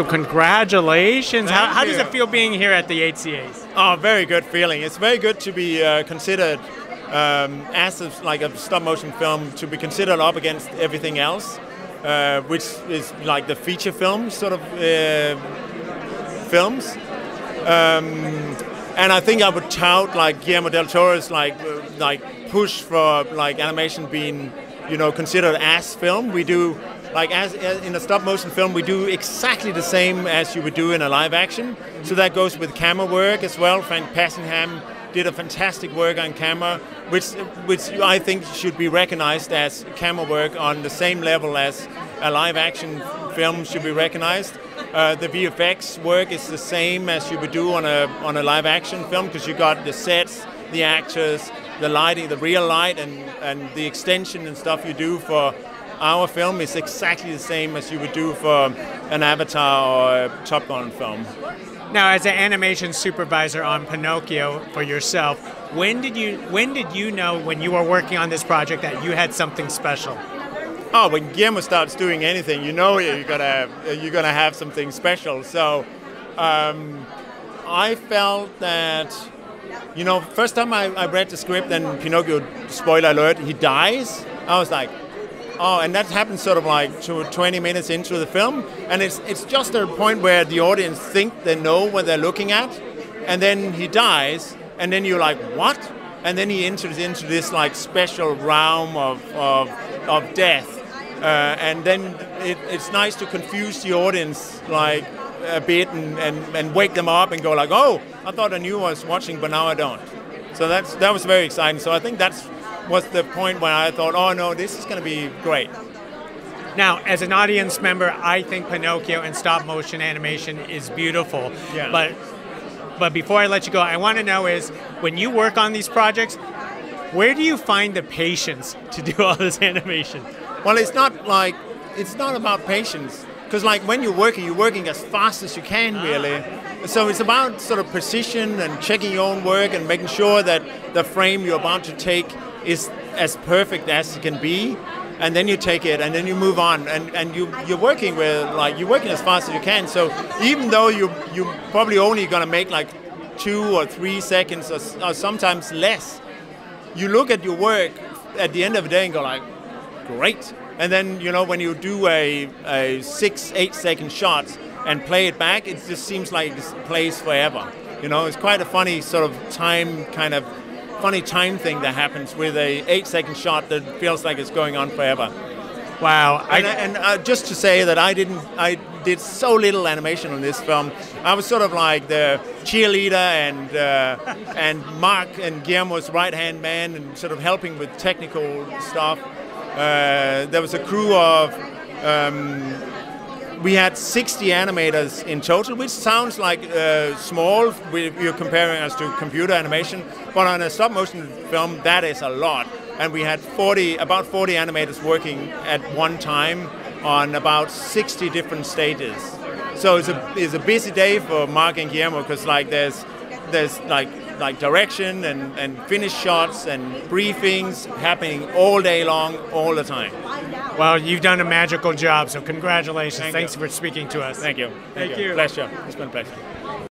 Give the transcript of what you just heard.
So congratulations. How, how does it feel being here at the HCAs? Oh, very good feeling. It's very good to be uh, considered um, as a, like a stop motion film to be considered up against everything else, uh, which is like the feature film sort of uh, films. Um, and I think I would tout like Guillermo del Toro's like uh, like push for like animation being you know considered as film. We do like as, as in a stop motion film, we do exactly the same as you would do in a live action. So that goes with camera work as well. Frank Passingham did a fantastic work on camera, which which I think should be recognized as camera work on the same level as a live action film should be recognized. Uh, the VFX work is the same as you would do on a on a live action film because you got the sets, the actors, the lighting, the real light, and and the extension and stuff you do for our film is exactly the same as you would do for an Avatar or a Top Gun film. Now, as an animation supervisor on Pinocchio for yourself, when did you when did you know when you were working on this project that you had something special? Oh, when Guillermo starts doing anything, you know you're gonna you're gonna have something special. So, um, I felt that, you know, first time I, I read the script and Pinocchio, spoiler alert, he dies. I was like, oh, and that happens sort of like to 20 minutes into the film, and it's it's just a point where the audience think they know what they're looking at, and then he dies, and then you're like, what? And then he enters into this like special realm of of, of death. Uh, and then it, it's nice to confuse the audience like a bit and, and, and wake them up and go like, oh, I thought I knew I was watching, but now I don't. So that's that was very exciting. So I think that's was the point when I thought, oh no, this is going to be great. Now, as an audience member, I think Pinocchio and stop motion animation is beautiful. Yeah. But but before I let you go, I want to know is when you work on these projects, where do you find the patience to do all this animation? Well, it's not like it's not about patience because like when you're working, you're working as fast as you can, ah. really. So it's about sort of precision and checking your own work and making sure that the frame you're about to take is as perfect as it can be. And then you take it, and then you move on, and, and you you're working with like you're working as fast as you can. So even though you you probably only gonna make like two or three seconds, or, or sometimes less, you look at your work at the end of the day and go like, great. And then you know when you do a, a six eight second shot and play it back, it just seems like it plays forever. You know, it's quite a funny sort of time kind of funny time thing that happens with a eight second shot that feels like it's going on forever. Wow. And, and uh, just to say that I didn't, I did so little animation on this film. I was sort of like the cheerleader and uh, and Mark and Guillermo's right hand man, and sort of helping with technical stuff. Uh, there was a crew of. Um, we had 60 animators in total, which sounds like uh, small if you're comparing us to computer animation, but on a stop motion film, that is a lot. And we had 40, about 40 animators working at one time on about 60 different stages. So it's a, it's a busy day for Mark and Guillermo because like there's there's like like direction and, and finish shots and briefings happening all day long, all the time. Well, you've done a magical job, so congratulations. Thank Thanks you. for speaking to us. Thank you. Thank you. Pleasure. It's been a pleasure.